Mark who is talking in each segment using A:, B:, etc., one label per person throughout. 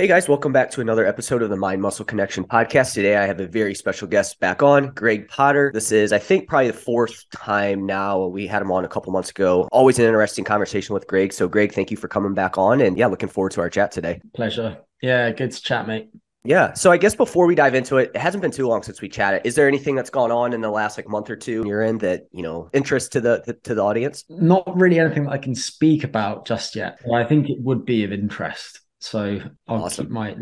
A: Hey guys, welcome back to another episode of the Mind Muscle Connection podcast. Today I have a very special guest back on, Greg Potter. This is, I think, probably the fourth time now. We had him on a couple months ago. Always an interesting conversation with Greg. So, Greg, thank you for coming back on. And yeah, looking forward to our chat today.
B: Pleasure. Yeah, good to chat, mate.
A: Yeah. So I guess before we dive into it, it hasn't been too long since we chatted. Is there anything that's gone on in the last like month or two you're in that, you know, interest to the, the to the audience?
B: Not really anything that I can speak about just yet. But I think it would be of interest. So I'll awesome. keep my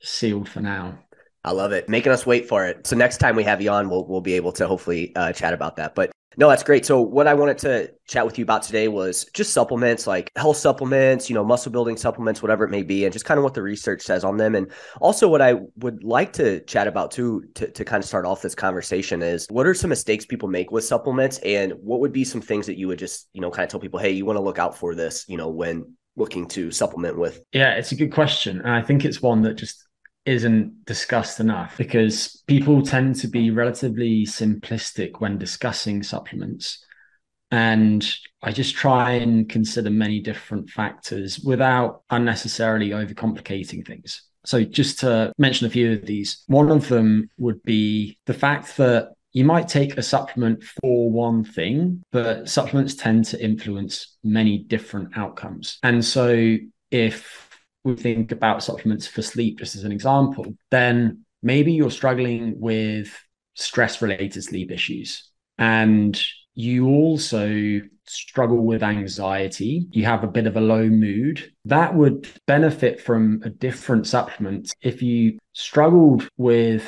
B: sealed for now.
A: I love it. Making us wait for it. So next time we have you on, we'll we'll be able to hopefully uh, chat about that. But no, that's great. So what I wanted to chat with you about today was just supplements, like health supplements, you know, muscle building supplements, whatever it may be, and just kind of what the research says on them. And also what I would like to chat about too, to, to kind of start off this conversation is what are some mistakes people make with supplements and what would be some things that you would just, you know, kind of tell people, hey, you want to look out for this, you know, when looking to supplement with?
B: Yeah, it's a good question. And I think it's one that just isn't discussed enough because people tend to be relatively simplistic when discussing supplements. And I just try and consider many different factors without unnecessarily overcomplicating things. So, just to mention a few of these, one of them would be the fact that you might take a supplement for one thing, but supplements tend to influence many different outcomes. And so, if we think about supplements for sleep, just as an example, then maybe you're struggling with stress related sleep issues and you also struggle with anxiety, you have a bit of a low mood, that would benefit from a different supplement. If you struggled with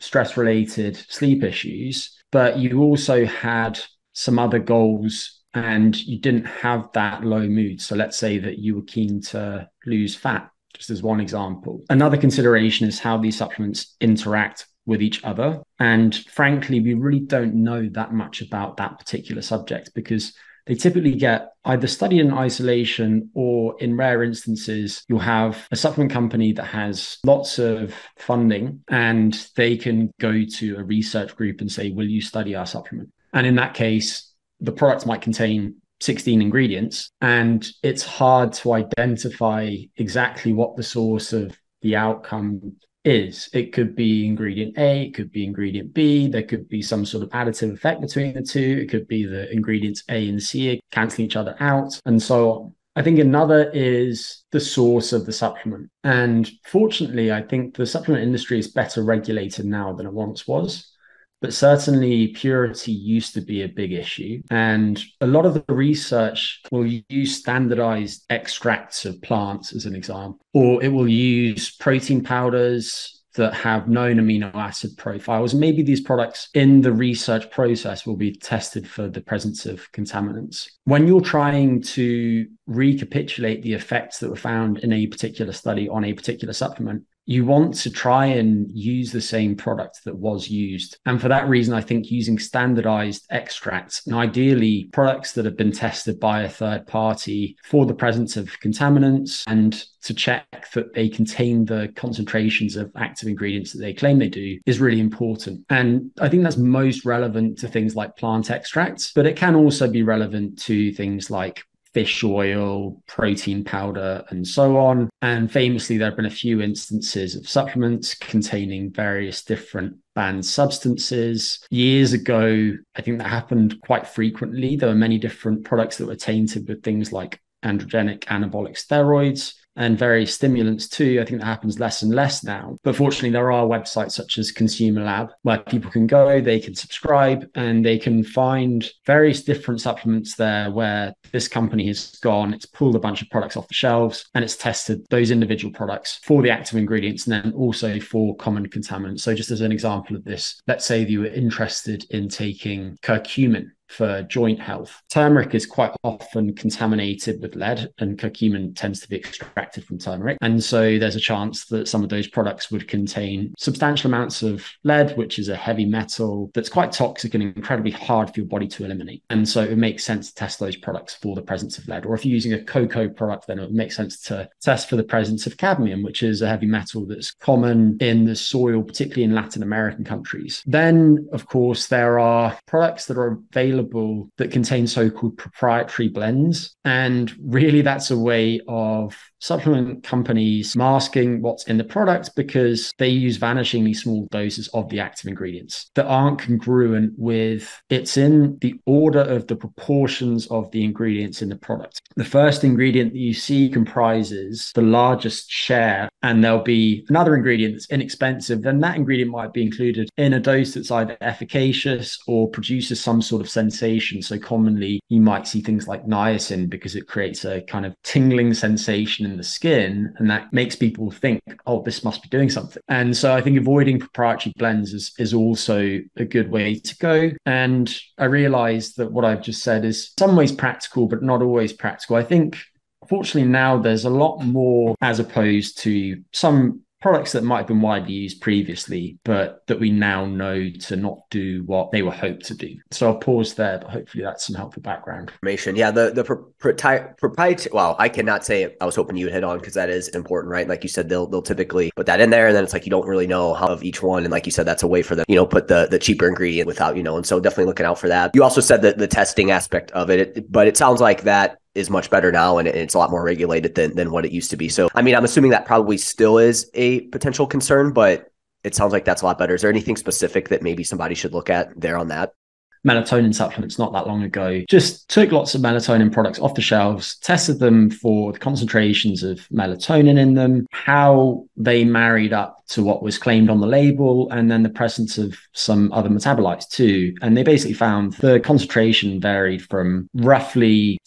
B: stress related sleep issues, but you also had some other goals and you didn't have that low mood. So let's say that you were keen to lose fat, just as one example. Another consideration is how these supplements interact with each other. And frankly, we really don't know that much about that particular subject because they typically get either studied in isolation or in rare instances, you'll have a supplement company that has lots of funding and they can go to a research group and say, Will you study our supplement? And in that case, the product might contain 16 ingredients and it's hard to identify exactly what the source of the outcome is. It could be ingredient A, it could be ingredient B, there could be some sort of additive effect between the two, it could be the ingredients A and C canceling each other out, and so on. I think another is the source of the supplement. And fortunately, I think the supplement industry is better regulated now than it once was but certainly purity used to be a big issue. And a lot of the research will use standardized extracts of plants as an example, or it will use protein powders that have known amino acid profiles. Maybe these products in the research process will be tested for the presence of contaminants. When you're trying to recapitulate the effects that were found in a particular study on a particular supplement, you want to try and use the same product that was used. And for that reason, I think using standardized extracts and ideally products that have been tested by a third party for the presence of contaminants and to check that they contain the concentrations of active ingredients that they claim they do is really important. And I think that's most relevant to things like plant extracts, but it can also be relevant to things like fish oil, protein powder, and so on. And famously, there have been a few instances of supplements containing various different banned substances. Years ago, I think that happened quite frequently. There were many different products that were tainted with things like androgenic anabolic steroids and various stimulants too. I think that happens less and less now. But fortunately, there are websites such as Consumer Lab where people can go, they can subscribe, and they can find various different supplements there where this company has gone, it's pulled a bunch of products off the shelves and it's tested those individual products for the active ingredients and then also for common contaminants. So, just as an example of this, let's say you were interested in taking curcumin for joint health. Turmeric is quite often contaminated with lead, and curcumin tends to be extracted from turmeric. And so there's a chance that some of those products would contain substantial amounts of lead, which is a heavy metal that's quite toxic and incredibly hard for your body to eliminate. And so it makes sense to test those products for the presence of lead. Or if you're using a cocoa product, then it would make sense to test for the presence of cadmium, which is a heavy metal that's common in the soil, particularly in Latin American countries. Then, of course, there are products that are available available that contain so-called proprietary blends. And really that's a way of supplement companies masking what's in the product because they use vanishingly small doses of the active ingredients that aren't congruent with it's in the order of the proportions of the ingredients in the product. The first ingredient that you see comprises the largest share, and there'll be another ingredient that's inexpensive, then that ingredient might be included in a dose that's either efficacious or produces some sort of sensation. So commonly you might see things like niacin because it creates a kind of tingling sensation in the skin and that makes people think, oh, this must be doing something. And so I think avoiding proprietary blends is, is also a good way to go. And I realized that what I've just said is some ways practical, but not always practical. I think fortunately now there's a lot more as opposed to some products that might have been widely used previously, but that we now know to not do what they were hoped to do. So I'll pause there, but hopefully that's some helpful background
A: information. Yeah, the the proprietary. Well, I cannot say it. I was hoping you would hit on because that is important, right? Like you said, they'll they'll typically put that in there, and then it's like you don't really know how of each one, and like you said, that's a way for them, you know, put the the cheaper ingredient without, you know, and so definitely looking out for that. You also said that the testing aspect of it, but it sounds like that is much better now and it's a lot more regulated than than what it used to be. So I mean, I'm assuming that probably still is a potential concern, but it sounds like that's a lot better. Is there anything specific that maybe somebody should look at there on that?
B: melatonin supplements not that long ago. Just took lots of melatonin products off the shelves, tested them for the concentrations of melatonin in them, how they married up to what was claimed on the label, and then the presence of some other metabolites too. And they basically found the concentration varied from roughly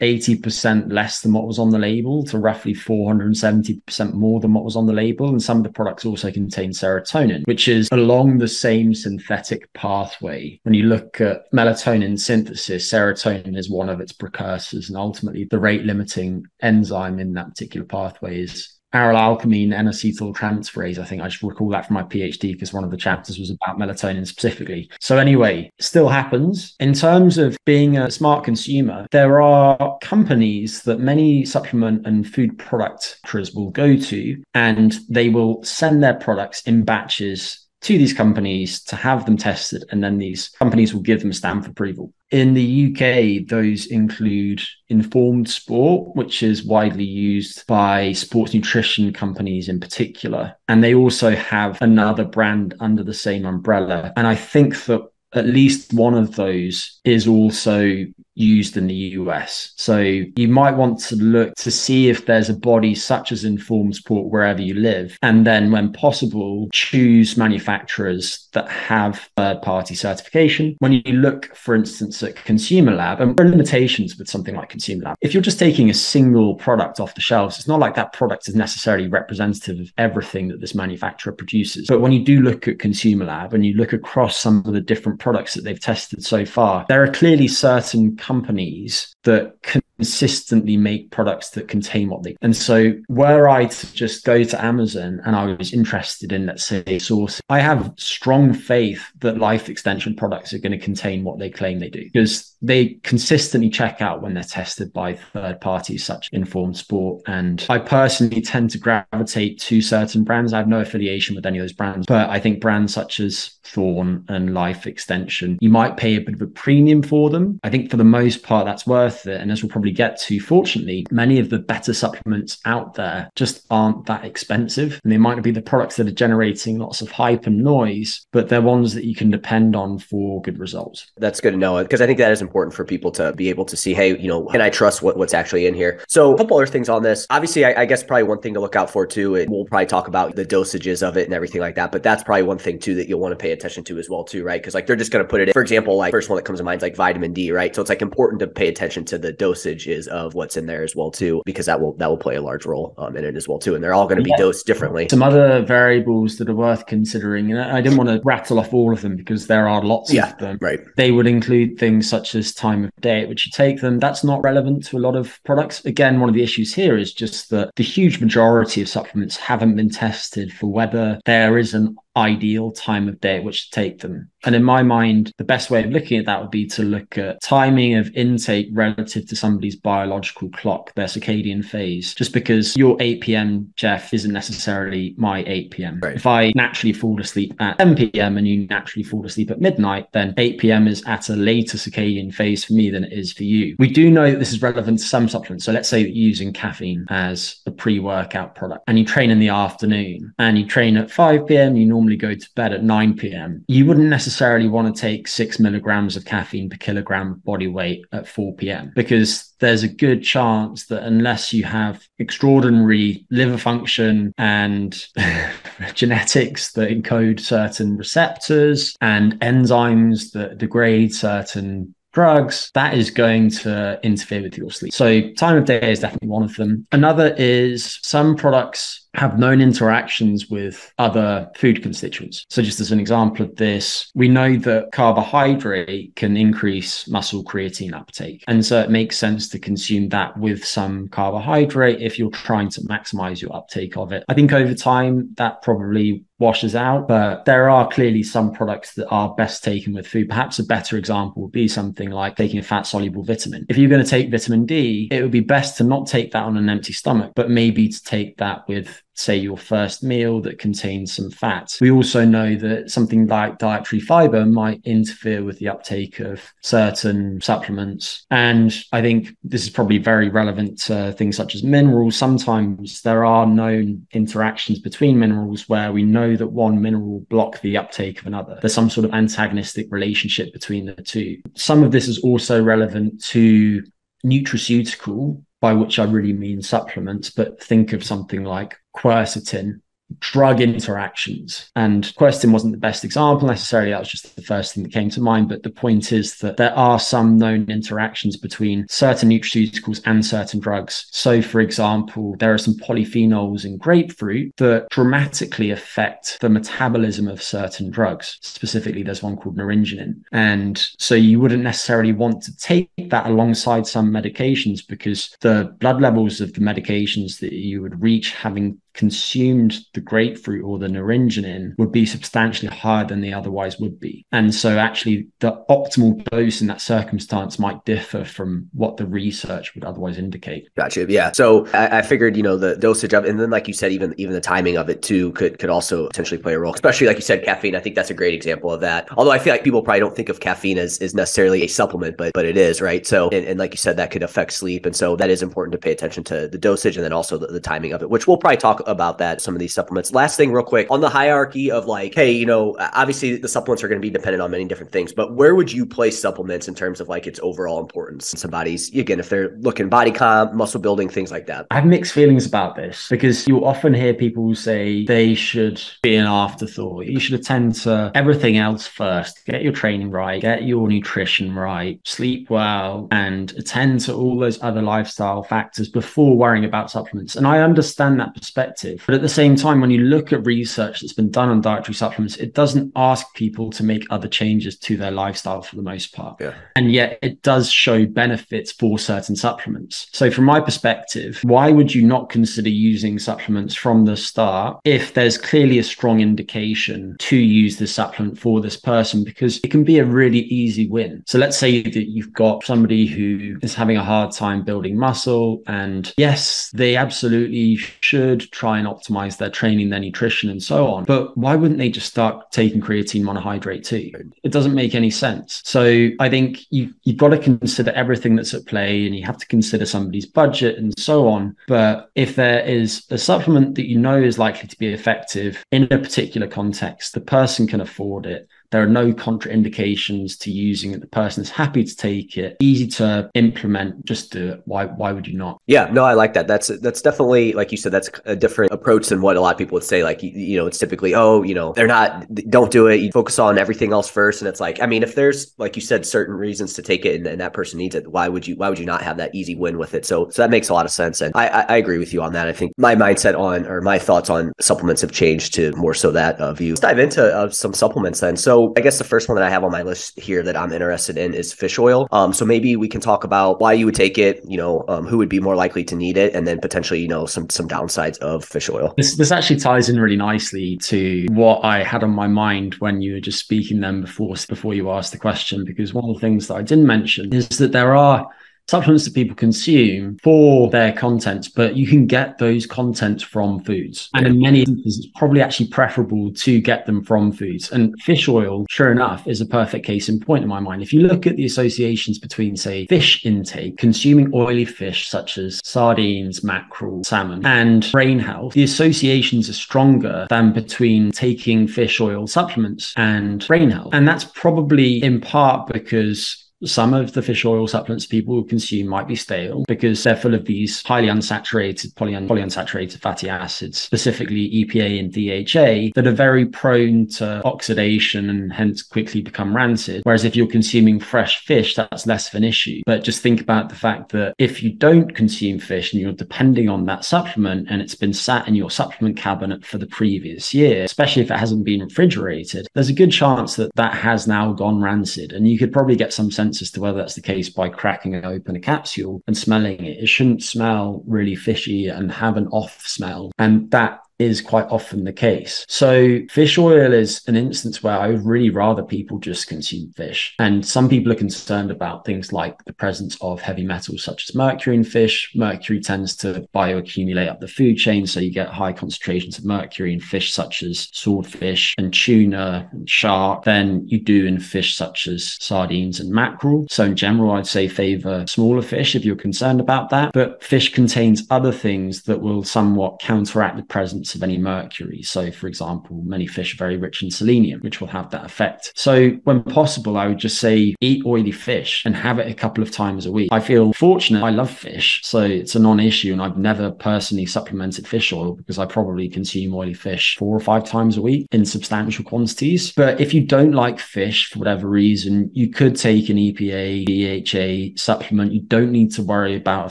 B: 80% less than what was on the label to roughly 470% more than what was on the label. And some of the products also contain serotonin, which is along the same synthetic pathway. When you look at melatonin synthesis, serotonin is one of its precursors. And ultimately, the rate limiting enzyme in that particular pathway is arylalkylamine N-acetyl transferase. I think I should recall that from my PhD because one of the chapters was about melatonin specifically. So anyway, still happens. In terms of being a smart consumer, there are companies that many supplement and food product will go to and they will send their products in batches to these companies to have them tested, and then these companies will give them stamp approval. In the UK, those include Informed Sport, which is widely used by sports nutrition companies in particular. And they also have another brand under the same umbrella. And I think that at least one of those is also used in the US. So you might want to look to see if there's a body such as Informed Sport wherever you live. And then, when possible, choose manufacturers that have third party certification. When you look, for instance, at Consumer Lab, and there are limitations with something like Consumer Lab. If you're just taking a single product off the shelves, it's not like that product is necessarily representative of everything that this manufacturer produces. But when you do look at Consumer Lab and you look across some of the different products that they've tested so far, there are clearly certain companies that consistently make products that contain what they and so were I to just go to Amazon and I was interested in let's say source I have strong faith that life extension products are going to contain what they claim they do because they consistently check out when they're tested by third parties such informed sport. And I personally tend to gravitate to certain brands. I have no affiliation with any of those brands but I think brands such as Thorne and Life Extension you might pay a bit of a premium for them. I think for the most part that's worth it. And as we'll probably get to, fortunately, many of the better supplements out there just aren't that expensive. And they might not be the products that are generating lots of hype and noise, but they're ones that you can depend on for good results.
A: That's good to know because I think that is important for people to be able to see, hey, you know, can I trust what, what's actually in here? So a couple other things on this. Obviously, I, I guess probably one thing to look out for too, we'll probably talk about the dosages of it and everything like that. But that's probably one thing too that you'll want to pay attention to as well too, right? Because like they're just going to put it in. For example, like first one that comes to mind is like vitamin D, right? So it's like important to pay attention to the dosages of of what's in there as well too, because that will that will play a large role um, in it as well too, and they're all going to be yeah. dosed differently.
B: Some other variables that are worth considering, and I didn't want to rattle off all of them because there are lots yeah, of them.
A: Right.
B: They would include things such as time of day at which you take them. That's not relevant to a lot of products. Again, one of the issues here is just that the huge majority of supplements haven't been tested for whether there is an ideal time of day at which to take them. And in my mind, the best way of looking at that would be to look at timing of intake relative to somebody's biological clock, their circadian phase. Just because your 8 p.m. Jeff isn't necessarily my 8 p.m. Right. If I naturally fall asleep at 10 p.m. and you naturally fall asleep at midnight, then 8 p.m. is at a later circadian phase for me than it is for you. We do know that this is relevant to some supplements. So let's say that you're using caffeine as a pre-workout product and you train in the afternoon and you train at 5 p.m. You normally go to bed at 9 p.m. You wouldn't necessarily want to take six milligrams of caffeine per kilogram of body weight at 4 p.m. because there's a good chance that unless you have extraordinary liver function and genetics that encode certain receptors and enzymes that degrade certain drugs, that is going to interfere with your sleep. So, time of day is definitely one of them. Another is some products have known interactions with other food constituents. So, just as an example of this, we know that carbohydrate can increase muscle creatine uptake. And so, it makes sense to consume that with some carbohydrate if you're trying to maximize your uptake of it. I think over time, that probably washes out, but there are clearly some products that are best taken with food. Perhaps a better example would be something like taking a fat soluble vitamin. If you're going to take vitamin D, it would be best to not take that on an empty stomach, but maybe to take that with say your first meal that contains some fat. We also know that something like dietary fiber might interfere with the uptake of certain supplements. And I think this is probably very relevant to things such as minerals. Sometimes there are known interactions between minerals where we know that one mineral will block the uptake of another. There's some sort of antagonistic relationship between the two. Some of this is also relevant to nutraceutical by which I really mean supplements, but think of something like quercetin drug interactions. And quercetin wasn't the best example necessarily. That was just the first thing that came to mind. But the point is that there are some known interactions between certain nutraceuticals and certain drugs. So, for example, there are some polyphenols in grapefruit that dramatically affect the metabolism of certain drugs. Specifically, there's one called naringenin. And so you wouldn't necessarily want to take that alongside some medications because the blood levels of the medications that you would reach having consumed the grapefruit or the naringenin would be substantially higher than they otherwise would be. And so actually the optimal dose in that circumstance might differ from what the research would otherwise indicate.
A: Gotcha. Yeah. So I, I figured, you know, the dosage of and then like you said, even even the timing of it too could could also potentially play a role. Especially like you said, caffeine. I think that's a great example of that. Although I feel like people probably don't think of caffeine as is necessarily a supplement, but but it is, right? So and, and like you said, that could affect sleep. And so that is important to pay attention to the dosage and then also the, the timing of it, which we'll probably talk about that some of these supplements. Last thing, real quick, on the hierarchy of like, hey, you know, obviously the supplements are going to be dependent on many different things, but where would you place supplements in terms of like its overall importance in somebody's again if they're looking body comp, muscle building, things like that?
B: I have mixed feelings about this because you often hear people say they should be an afterthought. You should attend to everything else first. Get your training right, get your nutrition right, sleep well, and attend to all those other lifestyle factors before worrying about supplements. And I understand that perspective. But at the same time, when you look at research that's been done on dietary supplements, it doesn't ask people to make other changes to their lifestyle for the most part. Yeah. And yet it does show benefits for certain supplements. So, from my perspective, why would you not consider using supplements from the start if there's clearly a strong indication to use this supplement for this person? Because it can be a really easy win. So, let's say that you've got somebody who is having a hard time building muscle, and yes, they absolutely should try and optimize their training, their nutrition, and so on. But why wouldn't they just start taking creatine monohydrate too? It doesn't make any sense. So I think you, you've got to consider everything that's at play and you have to consider somebody's budget and so on. But if there is a supplement that you know is likely to be effective in a particular context, the person can afford it there are no contraindications to using it. The person is happy to take it, easy to implement. Just do it. Why? Why would you not?
A: Yeah, no, I like that. That's that's definitely like you said. That's a different approach than what a lot of people would say. Like you, you know, it's typically oh, you know, they're not. Don't do it. You focus on everything else first. And it's like, I mean, if there's like you said, certain reasons to take it, and, and that person needs it, why would you? Why would you not have that easy win with it? So so that makes a lot of sense. And I I, I agree with you on that. I think my mindset on or my thoughts on supplements have changed to more so that uh, view. Let's dive into uh, some supplements then. So I guess the first one that I have on my list here that I'm interested in is fish oil. Um, so maybe we can talk about why you would take it, you know, um, who would be more likely to need it, and then potentially, you know, some some downsides of fish oil.
B: This this actually ties in really nicely to what I had on my mind when you were just speaking then before before you asked the question, because one of the things that I didn't mention is that there are supplements that people consume for their content, but you can get those contents from foods. And in many instances, it's probably actually preferable to get them from foods. And fish oil, sure enough, is a perfect case in point in my mind. If you look at the associations between, say, fish intake, consuming oily fish such as sardines, mackerel, salmon, and brain health, the associations are stronger than between taking fish oil supplements and brain health. And that's probably in part because some of the fish oil supplements people will consume might be stale because they're full of these highly unsaturated poly- polyunsaturated fatty acids, specifically EPA and DHA, that are very prone to oxidation and hence quickly become rancid. Whereas if you're consuming fresh fish, that's less of an issue. But just think about the fact that if you don't consume fish and you're depending on that supplement and it's been sat in your supplement cabinet for the previous year, especially if it hasn't been refrigerated, there's a good chance that that has now gone rancid. And you could probably get some sense sense as to whether that's the case by cracking open a capsule and smelling it. It shouldn't smell really fishy and have an off smell. And that is quite often the case. So fish oil is an instance where I would really rather people just consume fish. And some people are concerned about things like the presence of heavy metals such as mercury in fish. Mercury tends to bioaccumulate up the food chain, so you get high concentrations of mercury in fish such as swordfish and tuna and shark than you do in fish such as sardines and mackerel. So in general, I'd say favor smaller fish if you're concerned about that. But fish contains other things that will somewhat counteract the presence of any mercury. So, for example, many fish are very rich in selenium, which will have that effect. So, when possible, I would just say eat oily fish and have it a couple of times a week. I feel fortunate. I love fish, so it's a non issue. And I've never personally supplemented fish oil because I probably consume oily fish four or five times a week in substantial quantities. But if you don't like fish for whatever reason, you could take an EPA, DHA supplement. You don't need to worry about a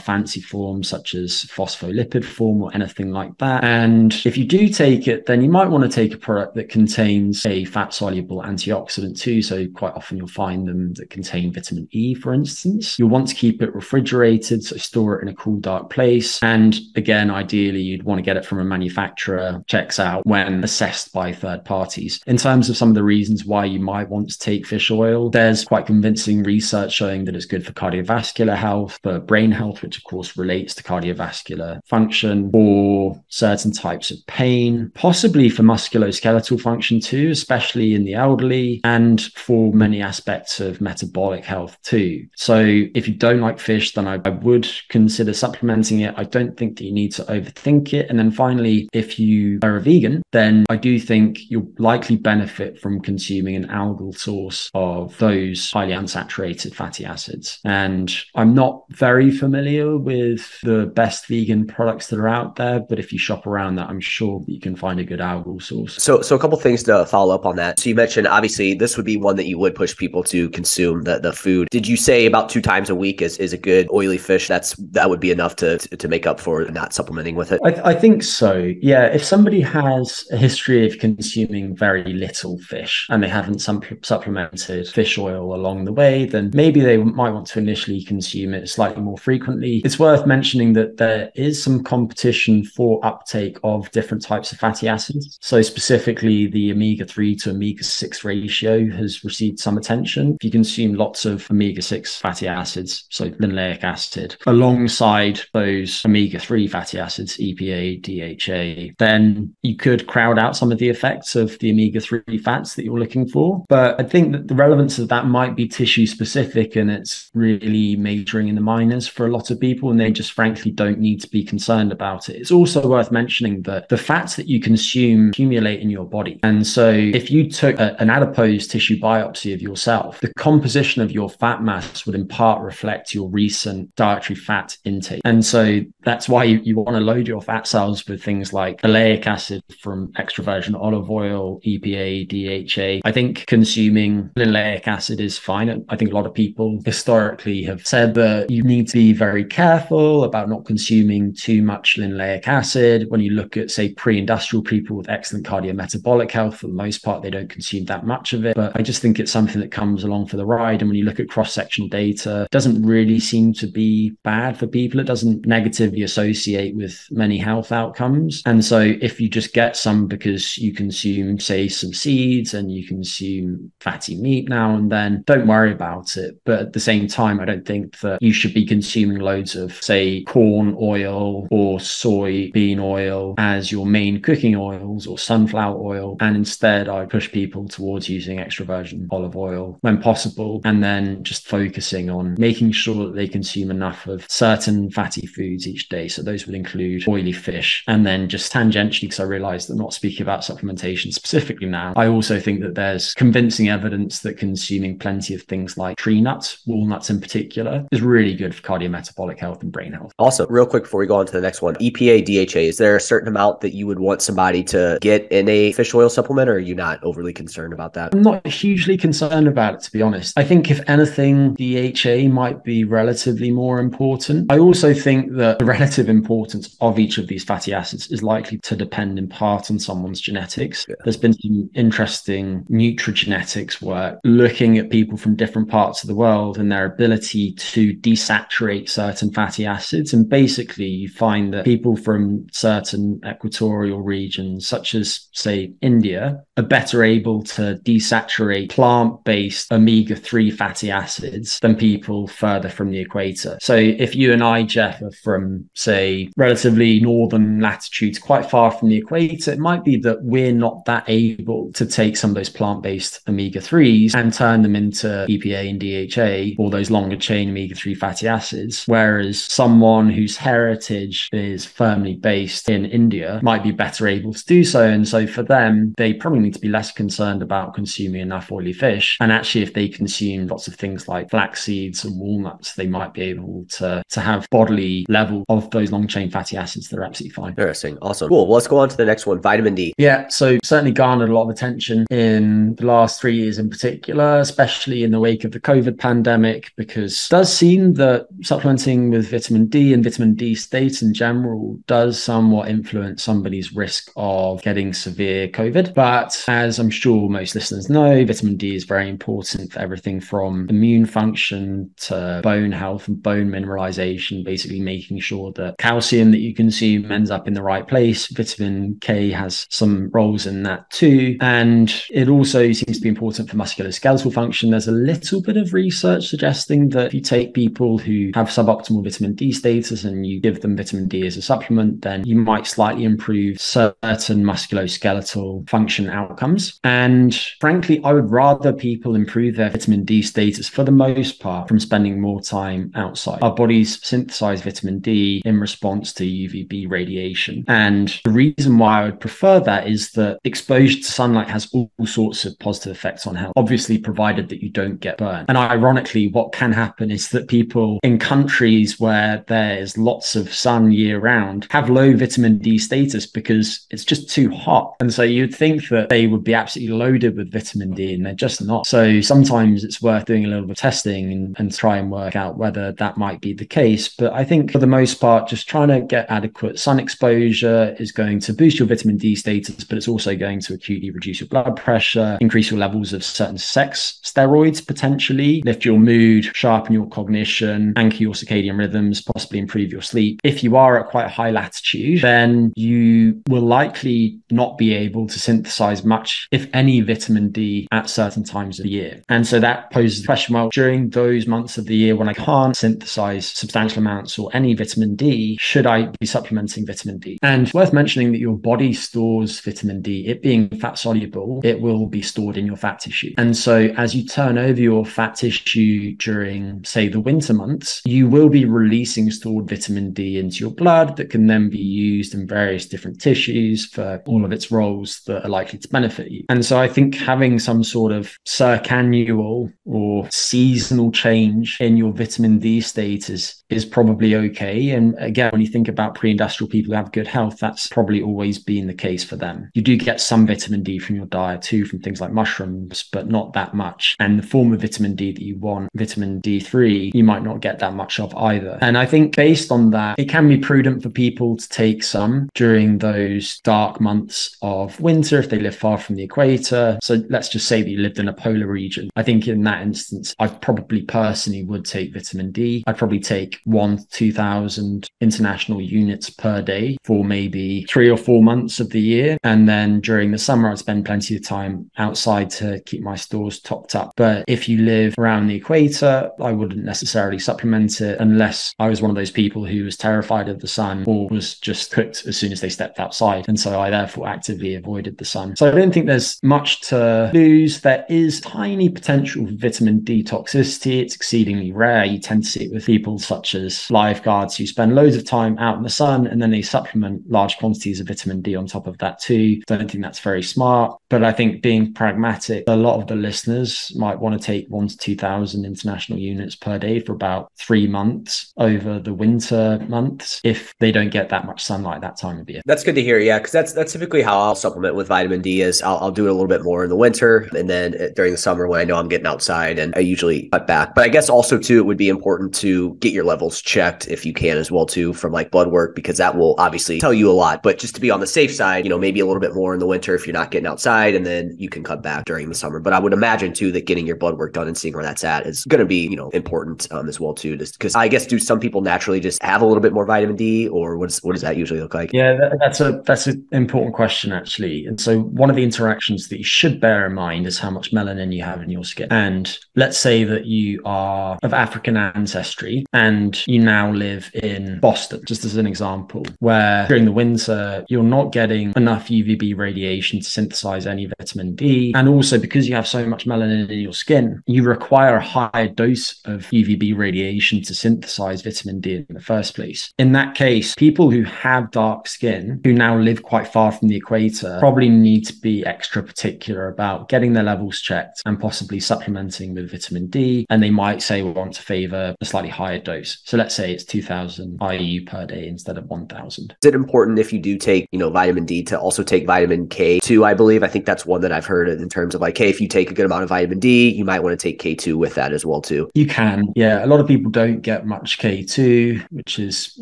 B: fancy form such as phospholipid form or anything like that. And if you do take it, then you might want to take a product that contains a fat soluble antioxidant too. So, quite often you'll find them that contain vitamin E, for instance. You'll want to keep it refrigerated, so store it in a cool, dark place. And again, ideally, you'd want to get it from a manufacturer, checks out when assessed by third parties. In terms of some of the reasons why you might want to take fish oil, there's quite convincing research showing that it's good for cardiovascular health, for brain health, which of course relates to cardiovascular function, or certain types of pain, possibly for musculoskeletal function too, especially in the elderly, and for many aspects of metabolic health too. So if you don't like fish, then I, I would consider supplementing it. I don't think that you need to overthink it. And then finally, if you are a vegan, then I do think you'll likely benefit from consuming an algal source of those highly unsaturated fatty acids. And I'm not very familiar with the best vegan products that are out there, but if you shop around that, I'm sure that you can find a good algal source.
A: So, so a couple things to follow up on that. So you mentioned obviously this would be one that you would push people to consume the, the food. Did you say about two times a week is, is a good oily fish? That's that would be enough to to make up for not supplementing with it.
B: I, th- I think so. Yeah, if somebody has a history of consuming very little fish and they haven't some supplemented fish oil along the way, then maybe they might want to initially consume it slightly more frequently. It's worth mentioning that there is some competition for uptake of different types of fatty acids. So, specifically, the omega 3 to omega 6 ratio has received some attention. If you consume lots of omega 6 fatty acids, so linoleic acid, alongside those omega 3 fatty acids, EPA, DHA, then you could crowd out some of the effects of the omega 3 fats that you're looking for. But I think that the relevance of that might be tissue specific and it's really majoring in the minors for a lot of people, and they just frankly don't need to be concerned about it. It's also worth mentioning that the fats that you consume accumulate in your body. And so if you took a, an adipose tissue biopsy of yourself, the composition of your fat mass would in part reflect your recent dietary fat intake. And so that's why you, you want to load your fat cells with things like oleic acid from extra virgin olive oil, EPA, DHA. I think consuming linoleic acid is fine. I think a lot of people historically have said that you need to be very careful about not consuming too much linoleic acid. When you look at say, pre industrial people with excellent cardiometabolic health, for the most part, they don't consume that much of it. But I just think it's something that comes along for the ride. And when you look at cross sectional data, it doesn't really seem to be bad for people. It doesn't negatively associate with many health outcomes. And so if you just get some because you consume, say, some seeds and you consume fatty meat now and then, don't worry about it. But at the same time, I don't think that you should be consuming loads of, say, corn oil or soybean oil as your main cooking oils or sunflower oil. And instead, I push people towards using extra virgin olive oil when possible, and then just focusing on making sure that they consume enough of certain fatty foods each day. So those would include oily fish. And then just tangentially, because I realized that I'm not speaking about supplementation specifically now, I also think that there's convincing evidence that consuming plenty of things like tree nuts, walnuts in particular, is really good for cardiometabolic health and brain health.
A: Also, real quick before we go on to the next one, EPA, DHA, is there a certain amount that you would want somebody to get in a fish oil supplement, or are you not overly concerned about that?
B: I'm not hugely concerned about it, to be honest. I think if anything, DHA might be relatively more important. I also think that the relative importance of each of these fatty acids is likely to depend in part on someone's genetics. Yeah. There's been some interesting nutrigenetics work looking at people from different parts of the world and their ability to desaturate certain fatty acids. And basically, you find that people from certain equatorial regions, such as, say, India, are better able to desaturate plant based omega 3 fatty acids than people further from the equator. So if you and I, Jeff, are from, say, relatively northern latitudes, quite far from the equator, it might be that we're not that able to take some of those plant based omega 3s and turn them into EPA and DHA or those longer chain omega 3 fatty acids. Whereas someone whose heritage is firmly based in India might be better able to do so. And so for them, they probably need to be less concerned about consuming enough oily fish. And actually, if they consume lots of things like flax seeds and walnuts, they might be able to, to have bodily level of those long chain fatty acids that are absolutely fine.
A: Interesting. Awesome. Cool. Well, let's go on to the next one vitamin D.
B: Yeah. So certainly garnered a lot of attention in the last three years in particular, especially in the wake of the COVID pandemic, because it does seem that supplementing with vitamin D and vitamin D state in general does somewhat influence somebody's risk of getting severe COVID. But as I'm sure most listeners know, vitamin D is very important for everything from immune function to bone health and bone mineralization, basically making sure that calcium that you consume ends up in the right place. Vitamin K has some roles in that too. And it also seems to be important for musculoskeletal function. There's a little bit of research suggesting that if you take people who have suboptimal vitamin D status and you give them vitamin D as a supplement, then you might slightly improve certain musculoskeletal function outcomes. And frankly, I would rather people improve their vitamin D status for the most part from spending more time outside. Our bodies synthesize vitamin D in response to UVB radiation. And the reason why I would prefer that is that exposure to sunlight has all sorts of positive effects on health, obviously, provided that you don't get burned. And ironically, what can happen is that people in countries where there's lots of sun year round have low vitamin D status because it's just too hot. And so you'd think that they would be absolutely loaded with vitamin D and they're just not. So sometimes it's worth doing a little bit of testing and, and try and work out whether that might be the case. But I think for the most part, just trying to get adequate sun exposure is going to boost your vitamin D status, but it's also going to acutely reduce your blood pressure, increase your levels of certain sex steroids potentially, lift your mood, sharpen your cognition, anchor your circadian rhythms, possibly improve your sleep. If you are at quite a high latitude, then you will likely not be able to synthesize much, if any, vitamin D at certain times of the year. And so that poses the question well, during those months of the year when I can't synthesize substantial amounts or any vitamin D, should I be supplementing vitamin D? And worth mentioning that your body stores vitamin D. It being fat soluble, it will be stored in your fat tissue. And so as you turn over your fat tissue during, say, the winter months, you will be releasing stored vitamin D into your blood that can then be used in various different tissues for all of its roles that are likely to benefit you. And so I think having some sort of circannual or seasonal change in your vitamin D status is probably okay. And again, when you think about pre industrial people who have good health, that's probably always been the case for them. You do get some vitamin D from your diet too, from things like mushrooms, but not that much. And the form of vitamin D that you want, vitamin D3, you might not get that much of either. And I think based on that, it can be prudent for people to take some during those dark months of winter if they live far from the equator. So let's just say that you lived in a polar region. I think in that instance, I probably personally would take vitamin D. I'd probably take one to 2,000 international units per day for maybe three or four months of the year. And then during the summer, I'd spend plenty of time outside to keep my stores topped up. But if you live around the equator, I wouldn't necessarily supplement it unless I was one of those people who was terrified of the sun or was just cooked as soon as they stepped outside. And so I therefore actively avoided the sun. So I don't think there's much to lose. There is tiny potential for vitamin D toxicity. It's exceedingly rare. You tend to see it with people such as lifeguards who spend loads of time out in the sun and then they supplement large quantities of vitamin D on top of that too. Don't think that's very smart. But I think being pragmatic, a lot of the listeners might want to take one to 2,000 international units per day for about three months over the winter months if they don't get that much sunlight that time of year.
A: That's good to hear. Yeah. Cause that's, that's typically how I'll supplement with vitamin D is I'll, I'll do it a little bit more in the winter and then uh, during the summer when I know I'm getting outside and I usually cut back. But I guess also too, it would be important to get your levels checked if you can as well too from like blood work because that will obviously tell you a lot. But just to be on the safe side, you know, maybe a little bit more in the winter if you're not getting outside and then you can cut back during the summer. But I would imagine too that getting your blood work done and seeing where that's at is going to be, you know, important um, as well too. Just because I guess do some people naturally just have a little bit more vitamin D or what, is, what does that usually look like?
B: Yeah, that, that's a that's an important question actually. And so one of the interactions that you should bear in mind is how much melanin you have in your skin. And let's say that you are of African ancestry and you now live in Boston, just as an example, where during the winter you're not getting enough UVB radiation to synthesize any vitamin D. And also because you have so much melanin in your skin, you require a higher dose of UVB radiation to synthesize vitamin D in the first place. In that case, people who have dark skin, who now live quite far from the equator, probably need to be extra particular about getting their levels checked and possibly supplementing with vitamin D. And they might say we want to favor a slightly higher dose. So let's say it's 2000 IU per day instead of 1000.
A: Is it important if you do take, you know, vitamin D to also take vitamin K2, I believe. I think that's one that I've heard in terms of like, hey, if you take a good amount of vitamin D, you might want to take K2 with that as well too.
B: You can. Yeah. A lot of people don't get much K2, which is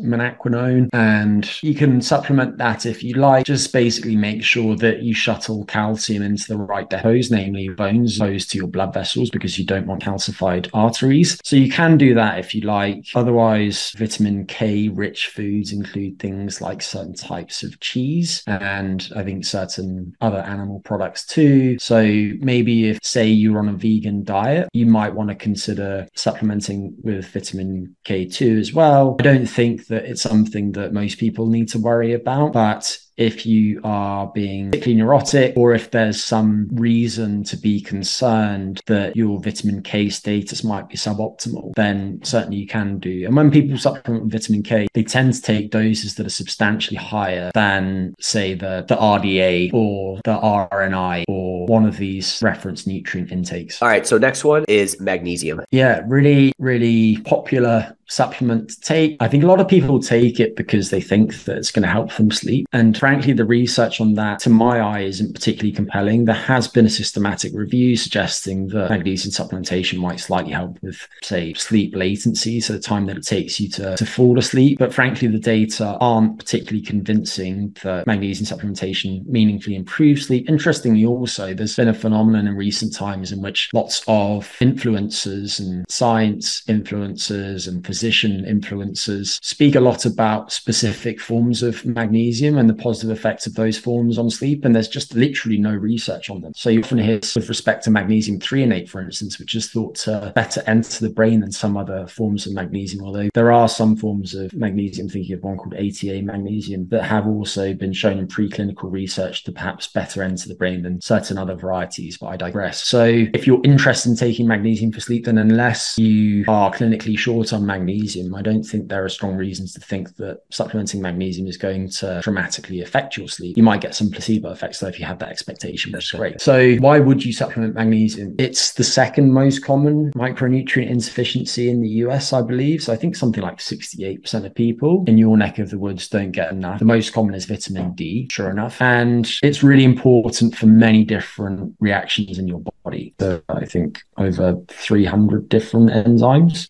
B: menaquinone. And you can supplement that if you like. Just basically make sure that you shuttle calcium into the right depots, namely bones, opposed to your blood vessels, because you don't want calcified arteries. So you can do that if you like. Otherwise, vitamin K rich foods include things like certain types of cheese and I think certain other animal products too. So maybe if, say, you're on a vegan diet, you might want to consider supplementing with vitamin K2 as well. I don't think that it's something that most people need to worry about, but if you are being particularly neurotic or if there's some reason to be concerned that your vitamin K status might be suboptimal, then certainly you can do. And when people supplement with vitamin K, they tend to take doses that are substantially higher than, say, the, the RDA or the RNI or one of these reference nutrient intakes.
A: All right. So next one is magnesium.
B: Yeah, really, really popular supplement to take. I think a lot of people take it because they think that it's going to help them sleep. And frankly, the research on that, to my eye, isn't particularly compelling. There has been a systematic review suggesting that magnesium supplementation might slightly help with, say, sleep latency, so the time that it takes you to, to fall asleep. But frankly, the data aren't particularly convincing that magnesium supplementation meaningfully improves sleep. Interestingly, also, there's been a phenomenon in recent times in which lots of influencers and science influencers and physicians physician influencers speak a lot about specific forms of magnesium and the positive effects of those forms on sleep. And there's just literally no research on them. So you often hear with respect to magnesium threonate, for instance, which is thought to better enter the brain than some other forms of magnesium, although there are some forms of magnesium, thinking of one called ATA magnesium, that have also been shown in preclinical research to perhaps better enter the brain than certain other varieties, but I digress. So if you're interested in taking magnesium for sleep, then unless you are clinically short on magnesium, magnesium, I don't think there are strong reasons to think that supplementing magnesium is going to dramatically affect your sleep. You might get some placebo effects though if you have that expectation, which is great. So why would you supplement magnesium? It's the second most common micronutrient insufficiency in the US, I believe. So I think something like 68% of people in your neck of the woods don't get enough. The most common is vitamin D, sure enough. And it's really important for many different reactions in your body. So I think over 300 different enzymes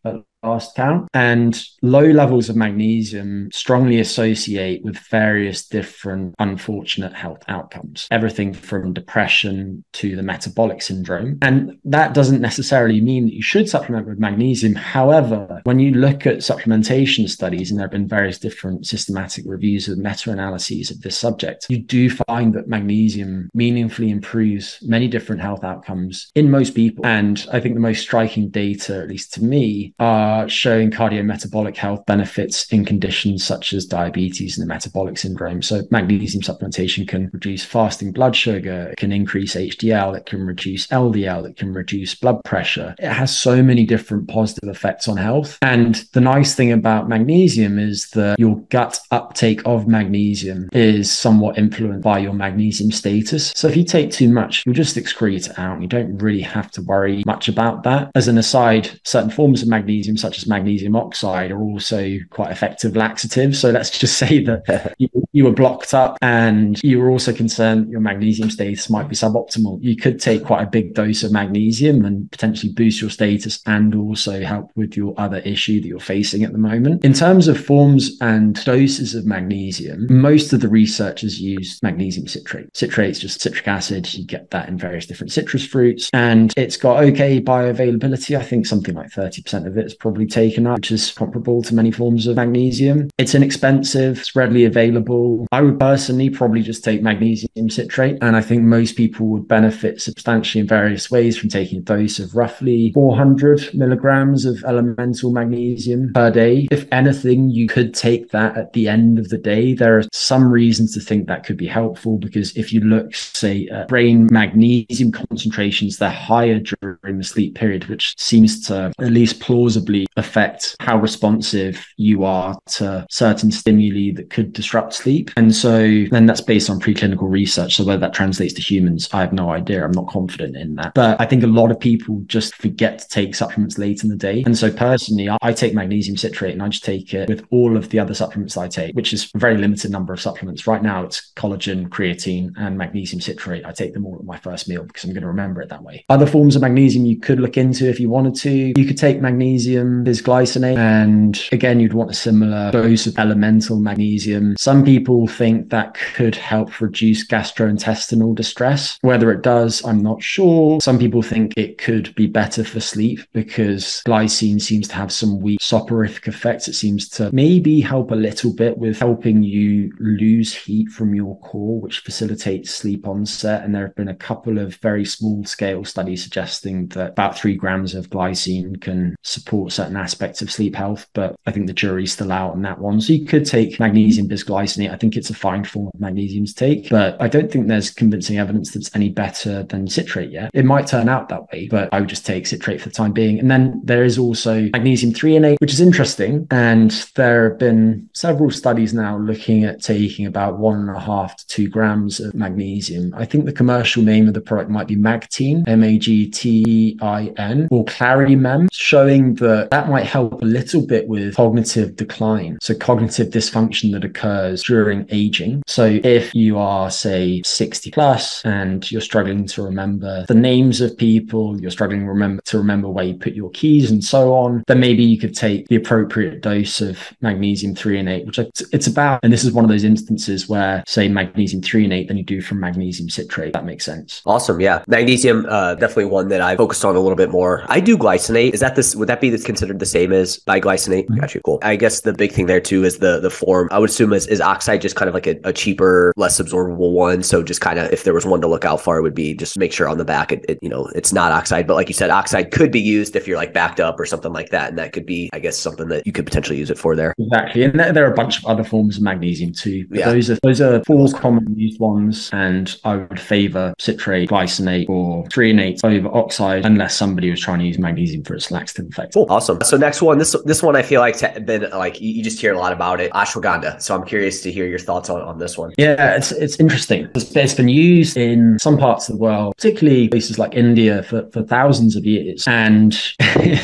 B: And low levels of magnesium strongly associate with various different unfortunate health outcomes, everything from depression to the metabolic syndrome. And that doesn't necessarily mean that you should supplement with magnesium. However, when you look at supplementation studies, and there have been various different systematic reviews of meta analyses of this subject, you do find that magnesium meaningfully improves many different health outcomes in most people. And I think the most striking data, at least to me, are showing cardiometabolic health benefits in conditions such as diabetes and the metabolic syndrome. So magnesium supplementation can reduce fasting blood sugar, it can increase HDL, it can reduce LDL, it can reduce blood pressure. It has so many different positive effects on health. And the nice thing about magnesium is that your gut uptake of magnesium is somewhat influenced by your magnesium status. So if you take too much, you'll just excrete it out. You don't really have to worry much about that. As an aside, certain forms of magnesium, such as magnesium oxide, are also quite effective laxatives. So let's just say that you, you were blocked up and you were also concerned your magnesium status might be suboptimal. You could take quite a big dose of magnesium and potentially boost your status and also help with your other issue that you're facing at the moment. In terms of forms and doses of magnesium, most of the researchers use magnesium citrate. Citrate is just citric acid. You get that in various different citrus fruits and it's got okay bioavailability. I think something like 30% of it is probably taken up, which is comparable to many forms of magnesium. It's inexpensive, it's readily available. I would personally probably just take magnesium citrate. And I think most people would benefit substantially in various ways from taking a dose of roughly 400 milligrams of elemental magnesium per day. If anything, you could take that at the end of the day. There are some reasons to think that could be helpful because if you look, say, at brain magnesium concentrations, they're higher during the sleep period, which seems to at least plausibly affect how responsive you are to certain stimuli that could disrupt sleep. And so then that's based on preclinical research. So whether that translates to humans, I have no idea. I'm not confident in that. But I think a lot of people just forget to take supplements late in the day. And so personally, I take magnesium citrate and I just take it with all of the other supplements I take, which is a very limited number of supplements. Right now, it's collagen, creatine, and magnesium citrate. I take them all at my first meal because I'm going to remember it that way. Other forms of magnesium you could look into if you wanted to. You could take magnesium bisglycinate, and again, you'd want a similar dose of elemental magnesium. Some people think that could help reduce gastrointestinal distress. Whether it does, I'm not sure. Some people think it could be better for sleep because glycine seems to have some weak soporific effects. It seems to maybe help a little bit with helping you lose heat from your core, which facilitates sleep onset. And there have been a couple of very small scale studies suggesting that about three grams of glycine can support certain aspects of sleep health. But I think the jury's still out on that one. So you could take magnesium bisglycinate. I think it's a fine form of magnesium to take, but I don't think there's convincing evidence that's any better than citrate yet. It might turn out that way, but I would just take citrate for the time being. And then there is also magnesium threonate, which is interesting. And there have been several studies now looking at taking about one and a half to two grams of magnesium. I think the commercial name of the product might be Magtein, M A G T I N, or Clarimem, showing that that might help a little bit with cognitive decline. So, cognitive dysfunction that occurs during aging. So, if you are, say, 60 plus and you're struggling to remember the names of people, you're struggling remember to remember where you put your keys and so on, then maybe you could take the appropriate dose of magnesium threonate, which it's about, and this is one of those instances where, say, magnesium threonate than you do from magnesium citrate. That makes sense.
A: Awesome. Yeah. Magnesium, uh, definitely one that I focused on a little bit more. I do glycinate. Is that this, would that be considered the same as biglycinate? Mm-hmm. Got you. Cool. I guess the big thing there too is the, the form. I would assume is, is oxide just kind of like a, a cheaper, less absorbable one. So just kind of, if there was one to look out for, it would be just make sure on the back, it, it, you know, it's not oxide. But like you said, oxide could be used if you're like backed up or something like that. And that could be, I guess, something that you could potentially use it for there.
B: Exactly. And there, there are a bunch of other forms of magnesium too. Yeah. Those are, those are four common used ones. And I would favor citrate, glycinate, or threonate over oxide unless somebody was trying to use magnesium for its laxative effect.
A: Cool. Awesome. So next one, this, this one I feel like been like, you just hear a lot about it. Ashwagandha. So I'm curious to hear your thoughts on, on this one.
B: Yeah, it's, it's interesting. It's, it's been used in some parts of the world, particularly places like India for, for thousands of years. And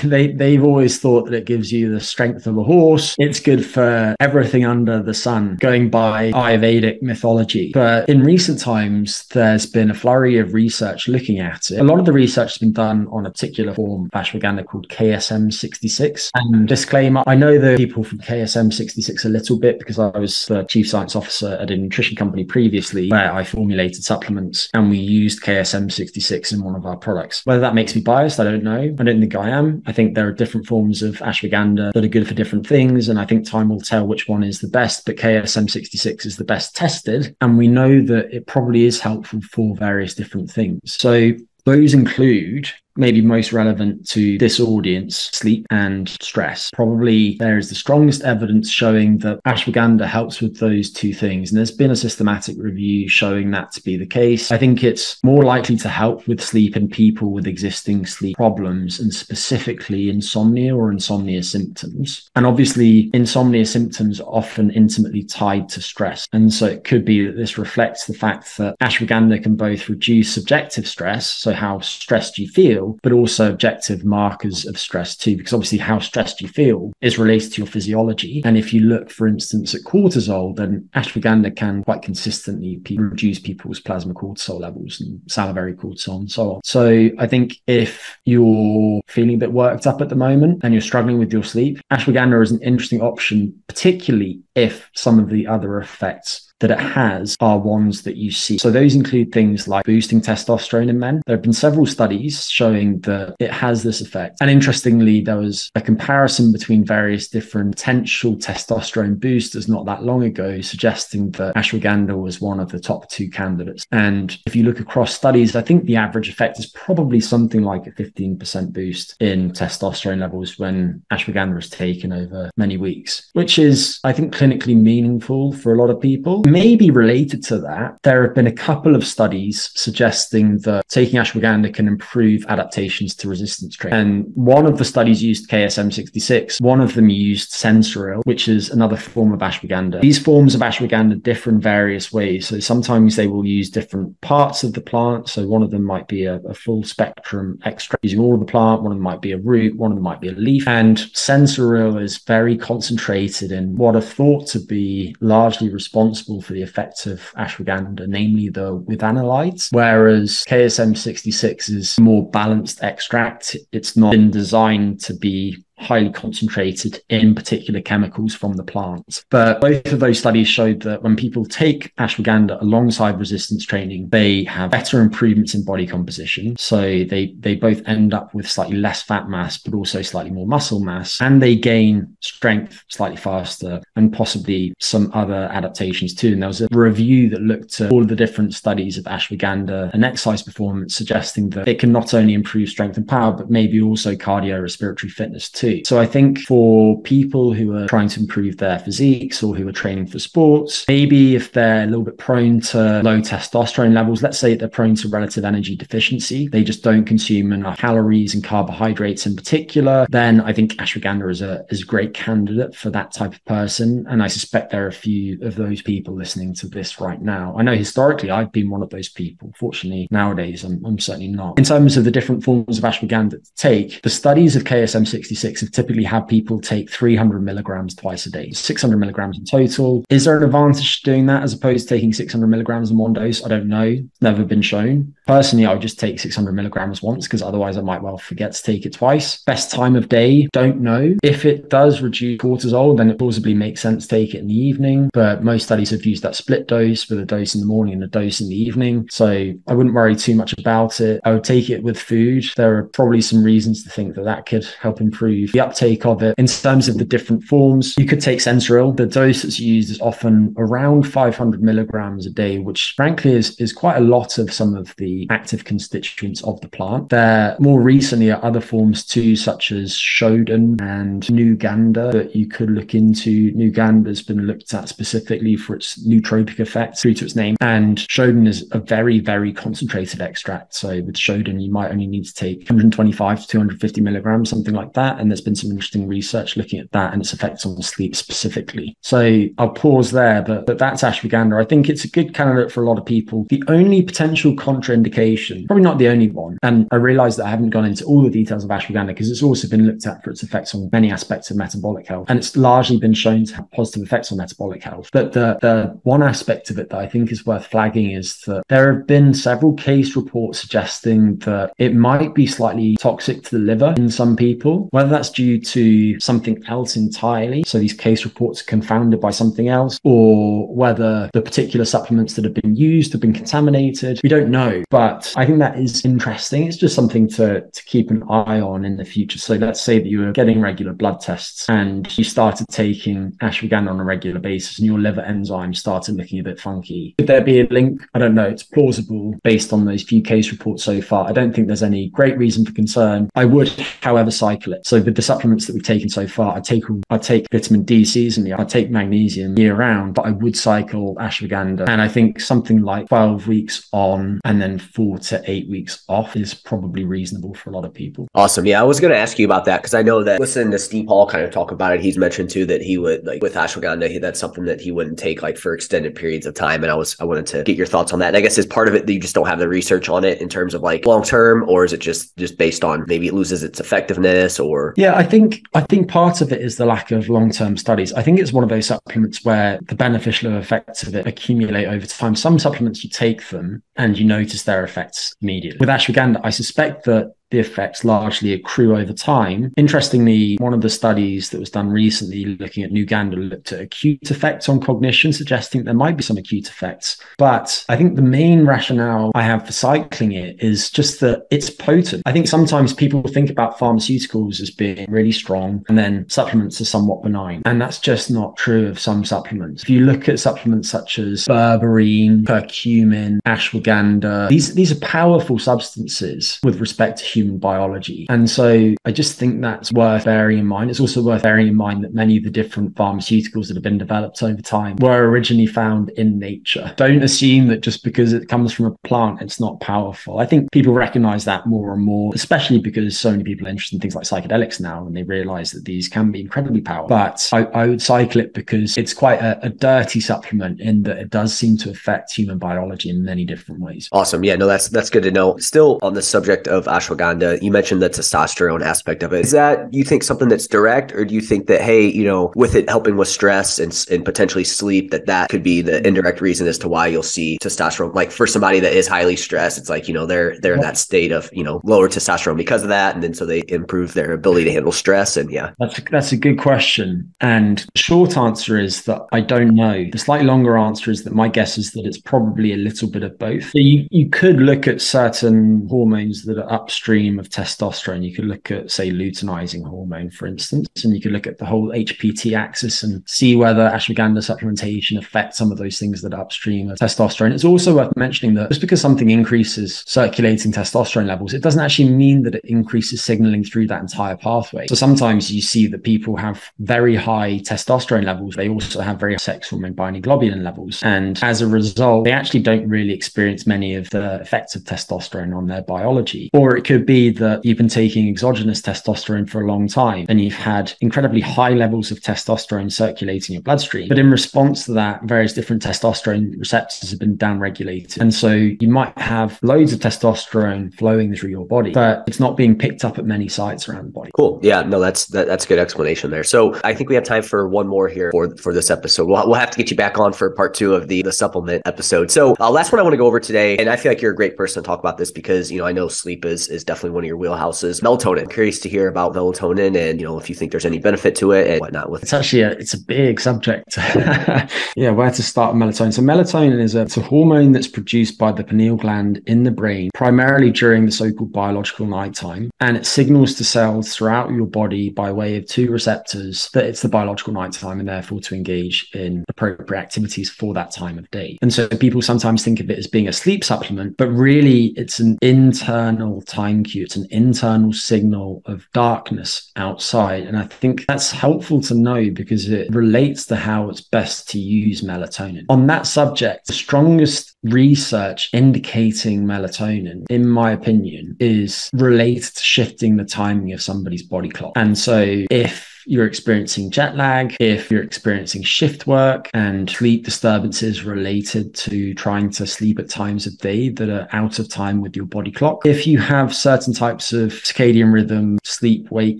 B: they, they've always thought that it gives you the strength of a horse. It's good for everything under the sun, going by Ayurvedic mythology. But in recent times, there's been a flurry of research looking at it. A lot of the research has been done on a particular form of ashwagandha called KSM6. 66. And disclaimer, I know the people from KSM 66 a little bit because I was the chief science officer at a nutrition company previously where I formulated supplements and we used KSM 66 in one of our products. Whether that makes me biased, I don't know. I don't think I am. I think there are different forms of ashwagandha that are good for different things. And I think time will tell which one is the best, but KSM 66 is the best tested. And we know that it probably is helpful for various different things. So those include maybe most relevant to this audience, sleep and stress. Probably there is the strongest evidence showing that ashwagandha helps with those two things. And there's been a systematic review showing that to be the case. I think it's more likely to help with sleep in people with existing sleep problems and specifically insomnia or insomnia symptoms. And obviously, insomnia symptoms are often intimately tied to stress. And so it could be that this reflects the fact that ashwagandha can both reduce subjective stress, so how stressed you feel feel, but also objective markers of stress too, because obviously how stressed you feel is related to your physiology. And if you look, for instance, at cortisol, then ashwagandha can quite consistently reduce people's plasma cortisol levels and salivary cortisol and so on. So I think if you're feeling a bit worked up at the moment and you're struggling with your sleep, ashwagandha is an interesting option, particularly if some of the other effects that it has are ones that you see. So those include things like boosting testosterone in men. There have been several studies showing that it has this effect. And interestingly, there was a comparison between various different potential testosterone boosters not that long ago, suggesting that ashwagandha was one of the top two candidates. And if you look across studies, I think the average effect is probably something like a 15% boost in testosterone levels when ashwagandha is taken over many weeks, which is, I think, clinically meaningful for a lot of people. Maybe related to that, there have been a couple of studies suggesting that taking ashwagandha can improve adaptations to resistance training. And one of the studies used KSM 66, one of them used sensoril, which is another form of ashwagandha. These forms of ashwagandha differ in various ways. So sometimes they will use different parts of the plant. So one of them might be a, a full spectrum extract using all of the plant, one of them might be a root, one of them might be a leaf. And sensoril is very concentrated in what are thought to be largely responsible responsible for the effects of ashwagandha, namely the withanolides, whereas KSM 66 is more balanced extract. It's not been designed to be highly concentrated in particular chemicals from the plants. But both of those studies showed that when people take ashwagandha alongside resistance training, they have better improvements in body composition. So they they both end up with slightly less fat mass, but also slightly more muscle mass, and they gain strength slightly faster and possibly some other adaptations too. And there was a review that looked at all of the different studies of ashwagandha and exercise performance, suggesting that it can not only improve strength and power, but maybe also cardiorespiratory fitness too too. So I think for people who are trying to improve their physiques or who are training for sports, maybe if they're a little bit prone to low testosterone levels, let's say they're prone to relative energy deficiency, they just don't consume enough calories and carbohydrates in particular, then I think ashwagandha is a, is a great candidate for that type of person. And I suspect there are a few of those people listening to this right now. I know historically I've been one of those people. Fortunately, nowadays I'm, I'm certainly not. In terms of the different forms of ashwagandha to take, the studies of KSM 66 have typically had people take 300 milligrams twice a day, 600 milligrams in total. Is there an advantage to doing that as opposed to taking 600 milligrams in one dose? I don't know. Never been shown. Personally, I would just take 600 milligrams once because otherwise I might well forget to take it twice. Best time of day, don't know. If it does reduce cortisol, then it plausibly makes sense to take it in the evening. But most studies have used that split dose with a dose in the morning and a dose in the evening. So I wouldn't worry too much about it. I would take it with food. There are probably some reasons to think that that could help improve the uptake of it. In terms of the different forms, you could take Sensoril. The dose that's used is often around 500 milligrams a day, which frankly is, is quite a lot of some of the active constituents of the plant. There more recently are other forms too, such as Shoden and NooGandha that you could look into. NooGandha has been looked at specifically for its nootropic effects through to its name. And Shoden is a very, very concentrated extract. So with Shoden, you might only need to take 125 to 250 milligrams, something like that. And there's been some interesting research looking at that and its effects on sleep specifically. So I'll pause there, but, but that's ashwagandha. I think it's a good candidate for a lot of people. The only potential contraindication, probably not the only one, and I realize that I haven't gone into all the details of ashwagandha because it's also been looked at for its effects on many aspects of metabolic health. And it's largely been shown to have positive effects on metabolic health. But the, the one aspect of it that I think is worth flagging is that there have been several case reports suggesting that it might be slightly toxic to the liver in some people. Whether that's that's due to something else entirely, so these case reports are confounded by something else, or whether the particular supplements that have been used have been contaminated, we don't know. But I think that is interesting. It's just something to, to keep an eye on in the future. So let's say that you were getting regular blood tests and you started taking ashwagandha on a regular basis and your liver enzymes started looking a bit funky. Could there be a link? I don't know. It's plausible based on those few case reports so far. I don't think there's any great reason for concern. I would, however, cycle it. So with the supplements that we've taken so far, I take I take vitamin D seasonally, I take magnesium year round, but I would cycle ashwagandha. And I think something like 12 weeks on and then four to eight weeks off is probably reasonable for a lot of people.
A: Awesome. Yeah, I was going to ask you about that because I know that listening to Steve Paul kind of talk about it, he's mentioned too that he would like with ashwagandha, he, that's something that he wouldn't take like for extended periods of time. And I was I wanted to get your thoughts on that. And I guess is part of it that you just don't have the research on it in terms of like long term, or is it just just based on maybe it loses its effectiveness or
B: Yeah, I think I think part of it is the lack of long term studies. I think it's one of those supplements where the beneficial effects of it accumulate over time. Some supplements you take them and you notice their effects immediately. With ashwagandha, I suspect that the effects largely accrue over time. Interestingly, one of the studies that was done recently looking at NooGandha looked at acute effects on cognition, suggesting there might be some acute effects. But I think the main rationale I have for cycling it is just that it's potent. I think sometimes people think about pharmaceuticals as being really strong and then supplements are somewhat benign. And that's just not true of some supplements. If you look at supplements such as berberine, curcumin, ashwagandha, these, these are powerful substances with respect to human biology. And so I just think that's worth bearing in mind. It's also worth bearing in mind that many of the different pharmaceuticals that have been developed over time were originally found in nature. Don't assume that just because it comes from a plant, it's not powerful. I think people recognize that more and more, especially because so many people are interested in things like psychedelics now and they realize that these can be incredibly powerful. But I, I would cycle it because it's quite a, a dirty supplement in that it does seem to affect human biology in many different ways.
A: Awesome. Yeah, no, that's that's good to know. Still on the subject of ashwagandha you mentioned the testosterone aspect of it. Is that you think something that's direct, or do you think that hey, you know, with it helping with stress and and potentially sleep, that that could be the indirect reason as to why you'll see testosterone? Like for somebody that is highly stressed, it's like you know they're they're in that state of you know lower testosterone because of that, and then so they improve their ability to handle stress. And yeah,
B: that's a, that's a good question. And short answer is that I don't know. The slightly longer answer is that my guess is that it's probably a little bit of both. So you you could look at certain hormones that are upstream of testosterone. You could look at, say, luteinizing hormone, for instance, and you could look at the whole HPT axis and see whether ashwagandha supplementation affects some of those things that are upstream of testosterone. It's also worth mentioning that just because something increases circulating testosterone levels, it doesn't actually mean that it increases signaling through that entire pathway. So sometimes you see that people have very high testosterone levels. They also have very high sex hormone binding globulin levels. And as a result, they actually don't really experience many of the effects of testosterone on their biology. Or it could be be that you've been taking exogenous testosterone for a long time and you've had incredibly high levels of testosterone circulating your bloodstream. But in response to that, various different testosterone receptors have been downregulated. And so you might have loads of testosterone flowing through your body, but it's not being picked up at many sites around the body.
A: Cool. Yeah, no, that's that, that's a good explanation there. So I think we have time for one more here for for this episode. We'll, we'll have to get you back on for part two of the the supplement episode. So uh, last one I want to go over today, and I feel like you're a great person to talk about this because you know I know sleep is is definitely definitely one of your wheelhouses. Melatonin. Curious to hear about melatonin and you know if you think there's any benefit to it and whatnot. With
B: it's actually a it's a big subject. yeah, where to start melatonin? So melatonin is a, a hormone that's produced by the pineal gland in the brain, primarily during the so-called biological nighttime, and it signals to cells throughout your body by way of two receptors that it's the biological nighttime and therefore to engage in appropriate activities for that time of day. And so people sometimes think of it as being a sleep supplement, but really it's an internal time cue. It's an internal signal of darkness outside. And I think that's helpful to know because it relates to how it's best to use melatonin. On that subject, the strongest research indicating melatonin, in my opinion, is related to shifting the timing of somebody's body clock. And so if you're experiencing jet lag, if you're experiencing shift work and sleep disturbances related to trying to sleep at times of day that are out of time with your body clock, if you have certain types of circadian rhythm, sleep wake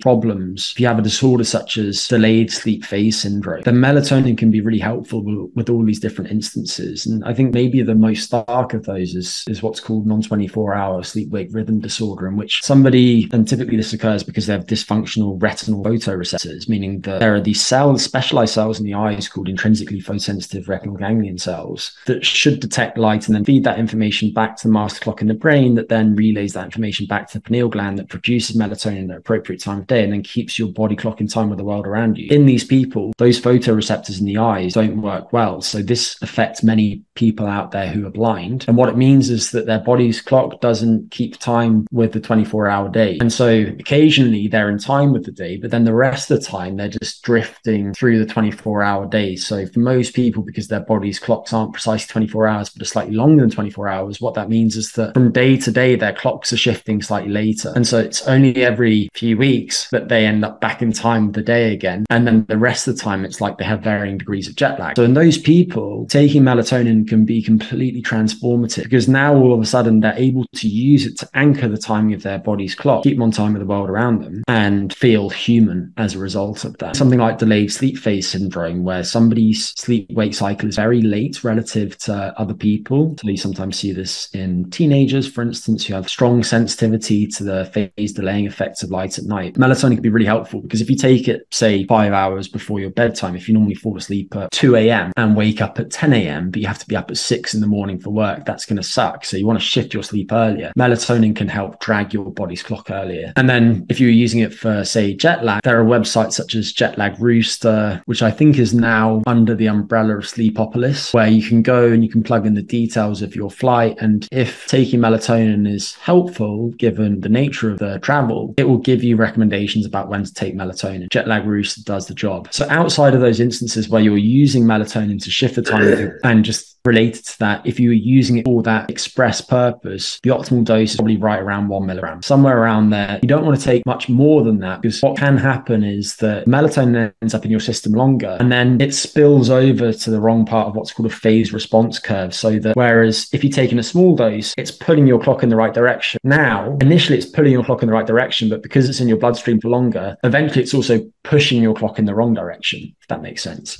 B: problems, if you have a disorder such as delayed sleep phase syndrome, then melatonin can be really helpful with all these different instances. And I think maybe the most stark of those is, is what's called non 24 hour sleep wake rhythm disorder, in which somebody, and typically this occurs because they have dysfunctional retinal photoreceptors, meaning that there are these cells, specialized cells in the eyes called intrinsically photosensitive retinal ganglion cells that should detect light and then feed that information back to the master clock in the brain that then relays that information back to the pineal gland that produces melatonin at the appropriate time of day and then keeps your body clock in time with the world around you. In these people, those photoreceptors in the eyes don't work well. So this affects many people out there who are blind. And what it means is that their body's clock doesn't keep time with the 24 hour day. And so occasionally they're in time with the day, but then the rest of the time they're just drifting through the 24 hour day. So for most people, because their body's clocks aren't precisely 24 hours, but are slightly longer than 24 hours, what that means is that from day to day, their clocks are shifting slightly later. And so it's only every few weeks that they end up back in time with the day again. And then the rest of the time, it's like they have varying degrees of jet lag. So in those people, taking melatonin can be completely transformative because now all of a sudden they're able to use it to anchor the timing of their body's clock, keep them on time with the world around them, and feel human as a result of that. Something like delayed sleep phase syndrome, where somebody's sleep wake cycle is very late relative to other people. So you sometimes see this in teenagers, for instance, who have strong sensitivity to the phase delaying effects of light at night. Melatonin can be really helpful because if you take it, say, five hours before your bedtime, if you normally fall asleep at 2 a.m. and wake up at 10 a.m., but you have to be up at 6 in the morning for work, that's going to suck. So you want to shift your sleep earlier. Melatonin can help drag your body's clock earlier. And then if you're using it for, say, jet lag, there are websites such as Jet Lag Rooster, which I think is now under the umbrella of Sleepopolis, where you can go and you can plug in the details of your flight. And if taking melatonin is helpful, given the nature of the travel, it will give you recommendations about when to take melatonin. Jet Lag Rooster does the job. So outside of those instances where you're using melatonin to shift the time and just related to that, if you were using it for that express purpose, the optimal dose is probably right around one milligram, somewhere around there. You don't want to take much more than that because what can happen is that melatonin ends up in your system longer and then it spills over to the wrong part of what's called a phase response curve. So that whereas if you're taking a small dose, it's pulling your clock in the right direction. Now, initially it's pulling your clock in the right direction, but because it's in your bloodstream for longer, eventually it's also pushing your clock in the wrong direction, if that makes sense.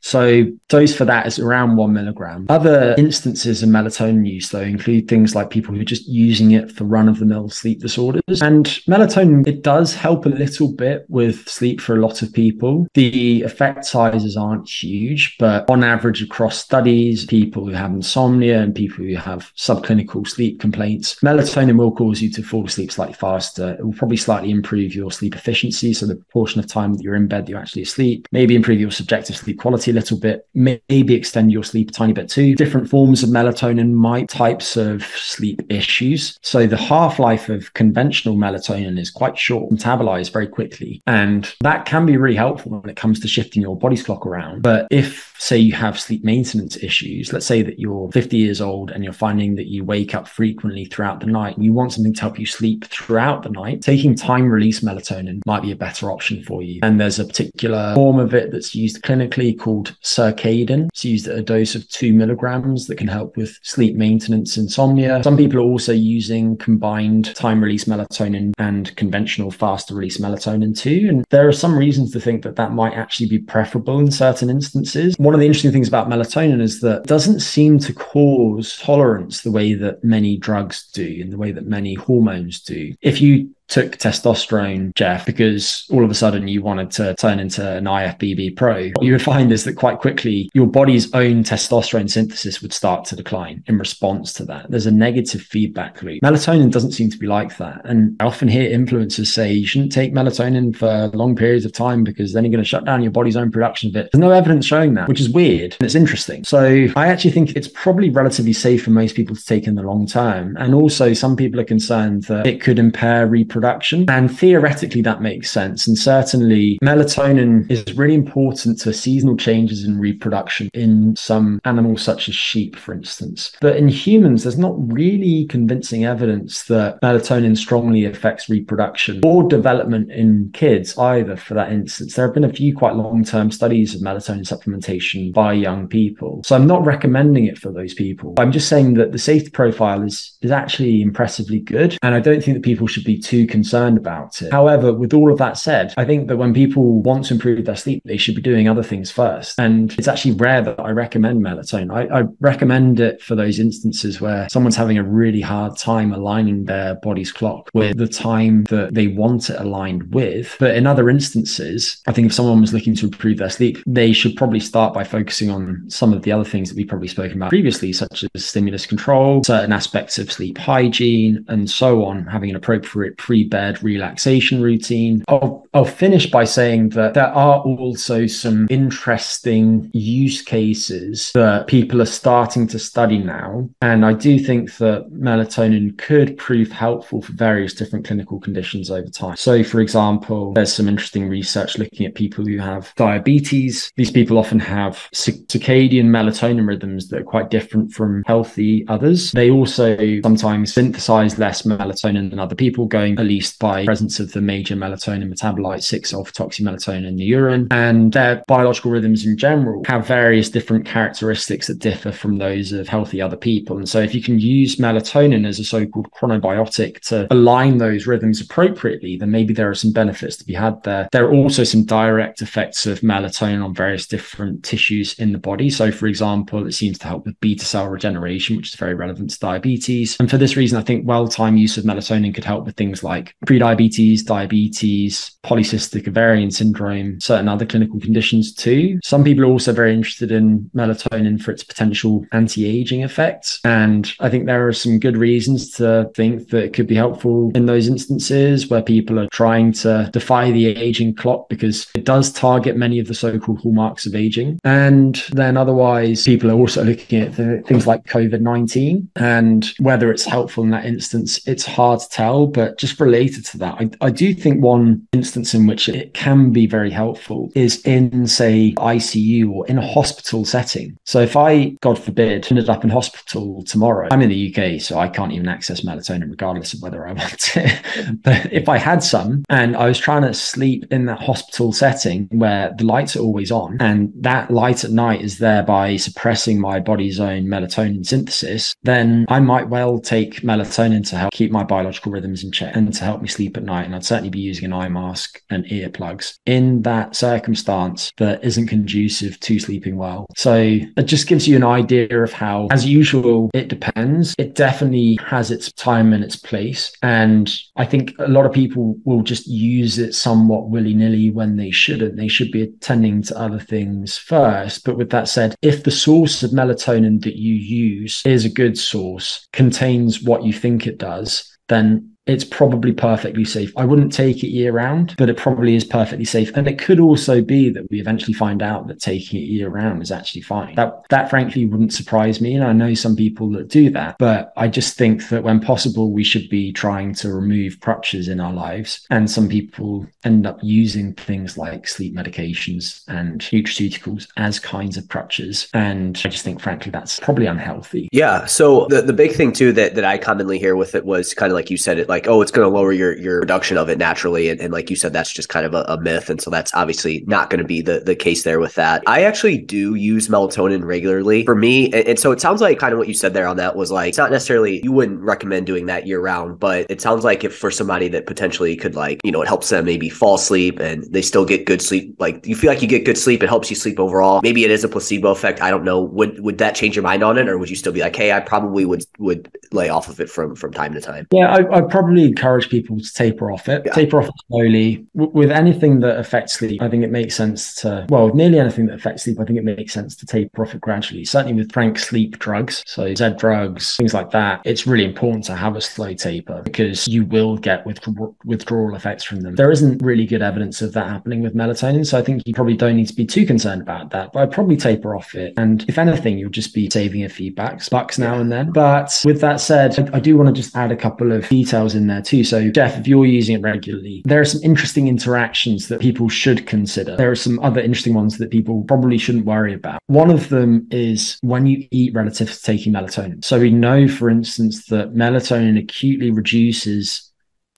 B: So dose for that is around one milligram. Other instances of melatonin use, though, include things like people who are just using it for run of the mill sleep disorders. And melatonin, it does help a little bit with sleep for a lot of people. The effect sizes aren't huge, but on average across studies, people who have insomnia and people who have subclinical sleep complaints, melatonin will cause you to fall asleep slightly faster. It will probably slightly improve your sleep efficiency. So the proportion of time that you're in bed that you actually sleep, maybe improve your subjective sleep quality a little bit, maybe extend your sleep a tiny bit too. Different forms of melatonin might types of sleep issues. So the half life of conventional melatonin is quite short, metabolized very quickly. And that can be really helpful when it comes to shifting your body's clock around. But if, say, you have sleep maintenance issues, let's say that you're 50 years old and you're finding that you wake up frequently throughout the night and you want something to help you sleep throughout the night, taking time release melatonin might be a better option for you. And there's a particular form of it that's used clinically called called Circadin. It's used at a dose of two milligrams that can help with sleep maintenance, insomnia. Some people are also using combined time release melatonin and conventional faster release melatonin too. And there are some reasons to think that that might actually be preferable in certain instances. One of the interesting things about melatonin is that it doesn't seem to cause tolerance the way that many drugs do, and the way that many hormones do. If you took testosterone, Jeff, because all of a sudden you wanted to turn into an IFBB pro, what you would find is that quite quickly your body's own testosterone synthesis would start to decline in response to that. There's a negative feedback loop. Melatonin doesn't seem to be like that. And I often hear influencers say you shouldn't take melatonin for long periods of time because then you're going to shut down your body's own production of it. There's no evidence showing that, which is weird and it's interesting. So I actually think it's probably relatively safe for most people to take in the long term. And also some people are concerned that it could impair reproduction reproduction. And theoretically, that makes sense. And certainly, melatonin is really important to seasonal changes in reproduction in some animals, such as sheep, for instance. But in humans, there's not really convincing evidence that melatonin strongly affects reproduction or development in kids either, for that instance. There have been a few quite long term studies of melatonin supplementation by young people. So I'm not recommending it for those people. I'm just saying that the safety profile is, is actually impressively good. And I don't think that people should be too concerned about it. However, with all of that said, I think that when people want to improve their sleep, they should be doing other things first. And it's actually rare that I recommend melatonin. I, I recommend it for those instances where someone's having a really hard time aligning their body's clock with the time that they want it aligned with. But in other instances, I think if someone was looking to improve their sleep, they should probably start by focusing on some of the other things that we've probably spoken about previously, such as stimulus control, certain aspects of sleep hygiene, and so on, having an appropriate pre bed relaxation routine. I'll, I'll finish by saying that there are also some interesting use cases that people are starting to study now. And I do think that melatonin could prove helpful for various different clinical conditions over time. So, for example, there's some interesting research looking at people who have diabetes. These people often have circadian melatonin rhythms that are quite different from healthy others. They also sometimes synthesize less melatonin than other people, going at least by presence of the major melatonin metabolite 6 alpha melatonin in the urine. And their biological rhythms in general have various different characteristics that differ from those of healthy other people. And so if you can use melatonin as a so-called chronobiotic to align those rhythms appropriately, then maybe there are some benefits to be had there. There are also some direct effects of melatonin on various different tissues in the body. So for example, it seems to help with beta cell regeneration, which is very relevant to diabetes. And for this reason, I think well-timed use of melatonin could help with things like prediabetes, diabetes, polycystic ovarian syndrome, certain other clinical conditions too. Some people are also very interested in melatonin for its potential anti-aging effects. And I think there are some good reasons to think that it could be helpful in those instances where people are trying to defy the aging clock because it does target many of the so-called hallmarks of aging. And then otherwise, people are also looking at the, things like COVID-19 and whether it's helpful in that instance, it's hard to tell. But just related to that, I, I do think one instance in which it can be very helpful is in, say, ICU or in a hospital setting. So if I, God forbid, ended up in hospital tomorrow, I'm in the UK, so I can't even access melatonin regardless of whether I want it. but if I had some and I was trying to sleep in that hospital setting where the lights are always on and that light at night is thereby suppressing my body's own melatonin synthesis, then I might well take melatonin to help keep my biological rhythms in check and to help me sleep at night. And I'd certainly be using an eye mask and earplugs in that circumstance that isn't conducive to sleeping well. So it just gives you an idea of how, as usual, it depends. It definitely has its time and its place. And I think a lot of people will just use it somewhat willy nilly when they shouldn't. They should be attending to other things first. But with that said, if the source of melatonin that you use is a good source, contains what you think it does, then it's probably perfectly safe. I wouldn't take it year round, but it probably is perfectly safe. And it could also be that we eventually find out that taking it year round is actually fine. That that frankly wouldn't surprise me. And I know some people that do that, but I just think that when possible, we should be trying to remove crutches in our lives. And some people end up using things like sleep medications and nutraceuticals as kinds of crutches. And I just think frankly that's probably unhealthy.
A: Yeah. So the, the big thing too that, that I commonly hear with it was kind of like you said it like like, oh, it's going to lower your your production of it naturally. And, and like you said, that's just kind of a, a myth. And so that's obviously not going to be the, the case there with that. I actually do use melatonin regularly for me. And, and so it sounds like kind of what you said there on that was like, it's not necessarily, you wouldn't recommend doing that year round, but it sounds like if for somebody that potentially could like, you know, it helps them maybe fall asleep and they still get good sleep. Like you feel like you get good sleep, it helps you sleep overall. Maybe it is a placebo effect. I don't know. Would, would that change your mind on it? Or would you still be like, Hey, I probably would, would lay off of it from, from time to time?
B: Yeah, I, I probably probably encourage people to taper off it, yeah. taper off slowly. W- with anything that affects sleep, I think it makes sense to, well, nearly anything that affects sleep, I think it makes sense to taper off it gradually. Certainly with frank sleep drugs, so Z drugs, things like that, it's really important to have a slow taper because you will get with- withdrawal effects from them. There isn't really good evidence of that happening with melatonin. So I think you probably don't need to be too concerned about that, but I'd probably taper off it. And if anything, you'll just be saving a few bucks, bucks now and then. But with that said, I, I do want to just add a couple of details in there too. So, Jeff, if you're using it regularly, there are some interesting interactions that people should consider. There are some other interesting ones that people probably shouldn't worry about. One of them is when you eat relative to taking melatonin. So, we know, for instance, that melatonin acutely reduces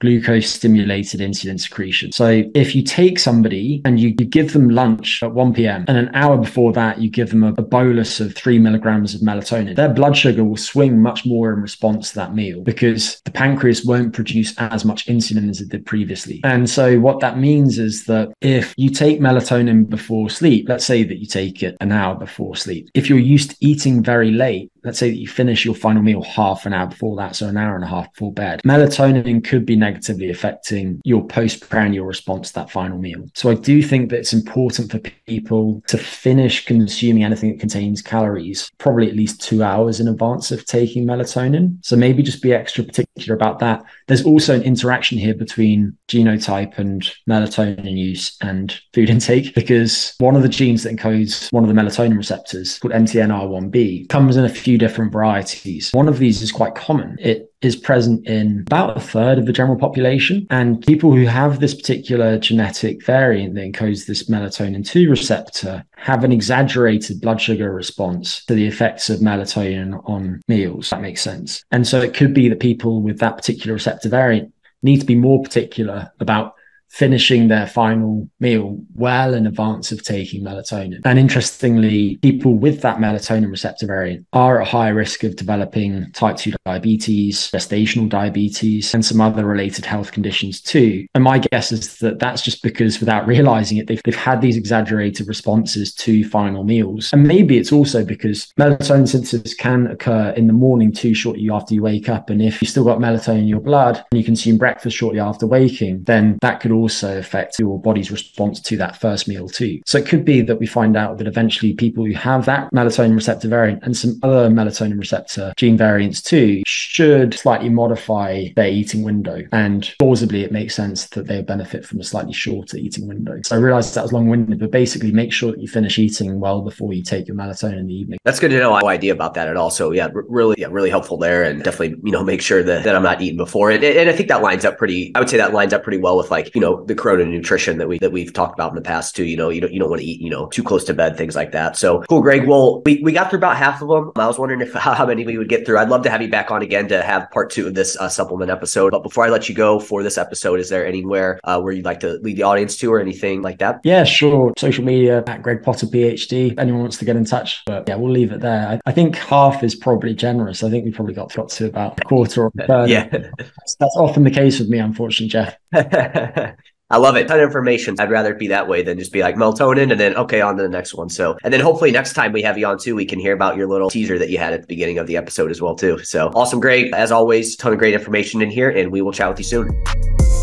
B: glucose stimulated insulin secretion. So if you take somebody and you, you, give them lunch at 1 p.m. and an hour before that, you give them a, a, bolus of three milligrams of melatonin, their blood sugar will swing much more in response to that meal because the pancreas won't produce as much insulin as it did previously. And so what that means is that if you take melatonin before sleep, let's say that you take it an hour before sleep, if you're used to eating very late, let's say that you finish your final meal half an hour before that, so an hour and a half before bed, melatonin could be negatively affecting your postprandial response to that final meal. So I do think that it's important for people to finish consuming anything that contains calories probably at least two hours in advance of taking melatonin. So maybe just be extra particular about that. There's also an interaction here between genotype and melatonin use and food intake because one of the genes that encodes one of the melatonin receptors called MTNR1B comes in a few few different varieties. One of these is quite common. It is present in about a third of the general population. And people who have this particular genetic variant that encodes this melatonin 2 receptor have an exaggerated blood sugar response to the effects of melatonin on meals. That makes sense. And so it could be that people with that particular receptor variant need to be more particular about finishing their final meal well in advance of taking melatonin. And interestingly, people with that melatonin receptor variant are at high risk of developing type 2 diabetes, gestational diabetes, and some other related health conditions too. And my guess is that that's just because without realizing it, they've, they've had these exaggerated responses to final meals. And maybe it's also because melatonin synthesis can occur in the morning too shortly after you wake up. And if you've still got melatonin in your blood and you consume breakfast shortly after waking, then that could also affect your body's response to that first meal too. So it could be that we find out that eventually people who have that melatonin receptor variant and some other melatonin receptor gene variants too should slightly modify their eating window. And plausibly, it makes sense that they benefit from a slightly shorter eating window. So I realized that was long winded, but basically make sure that you finish eating well before you take your melatonin in the evening.
A: That's good to know. No idea about that at all. So yeah, really, yeah, really helpful there. And definitely, you know, make sure that, that I'm not eating before it. And I think that lines up pretty, I would say that lines up pretty well with like, you know, the chrono-nutrition that we that we've talked about in the past too. You know, you don't you don't want to eat you know too close to bed, things like that. So cool, Greg. Well, we, we got through about half of them. I was wondering if how, how many we would get through. I'd love to have you back on again to have part two of this uh, supplement episode. But before I let you go for this episode, is there anywhere uh, where you'd like to lead the audience to or anything like that?
B: Yeah, sure. Social media at Greg Potter PhD. Anyone wants to get in touch, but yeah, we'll leave it there. I, I think half is probably generous. I think we probably got got to about a quarter or a third.
A: yeah,
B: that's often the case with me, unfortunately, Jeff.
A: I love it. Ton of information. I'd rather it be that way than just be like melatonin and then okay on to the next one. So and then hopefully next time we have you on too, we can hear about your little teaser that you had at the beginning of the episode as well too. So awesome, great as always. Ton of great information in here, and we will chat with you soon.